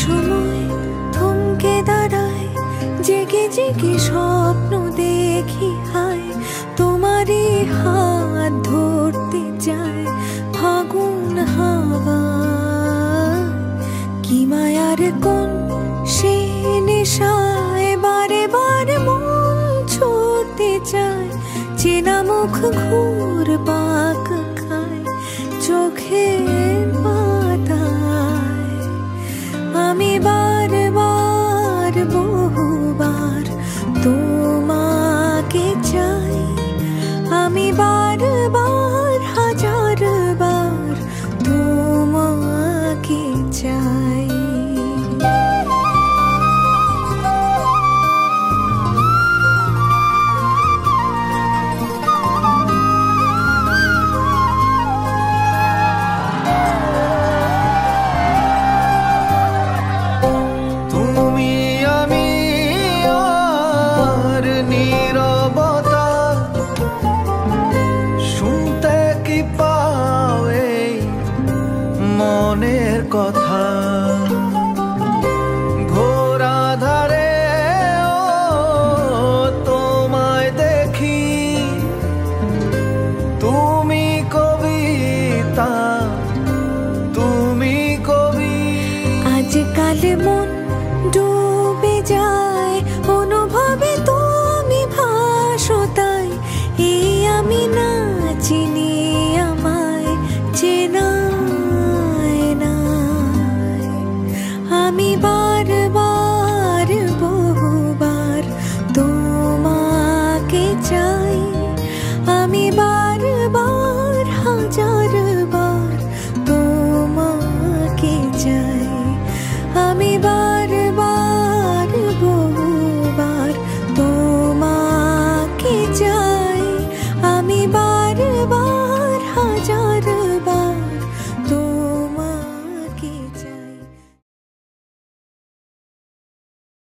সময় যে কি স্বপ্ন দেখি হায় তোমারে হাত ধরতে যায় ফাগুন হাওয়া। কি মায়ার কোন সে নেশায় বারে বারে মন ছুতে চায়, চেনা মুখ ঘু teeny